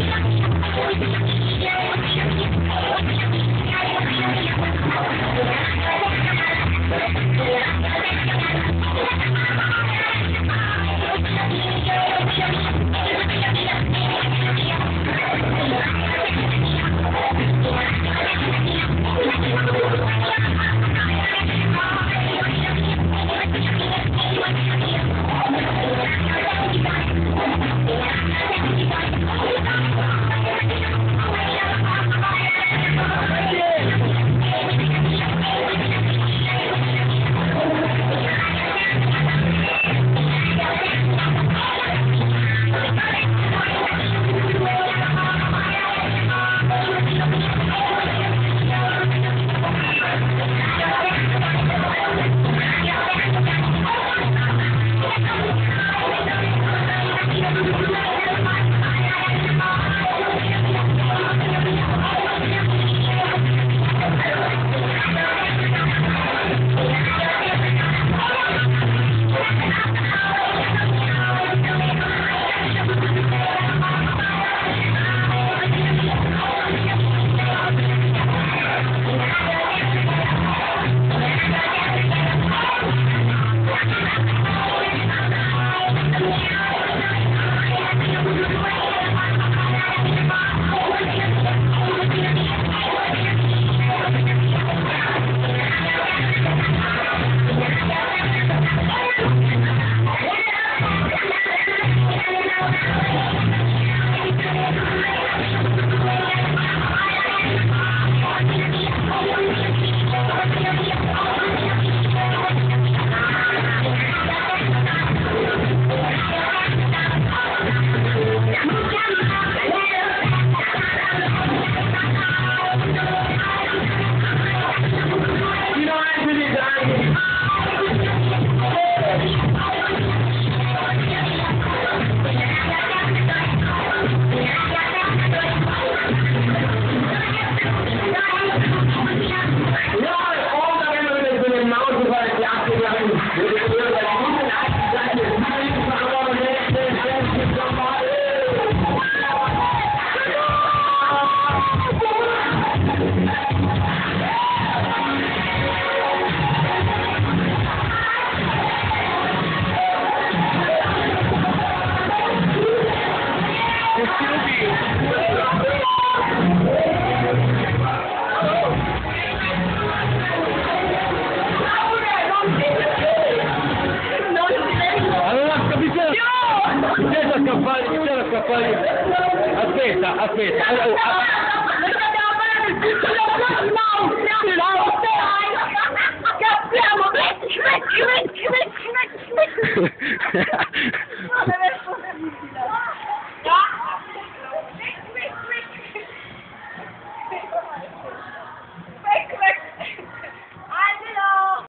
Yeah. c'è da scappare, c'è da scappare. Aspetta, aspetta. Allora, a...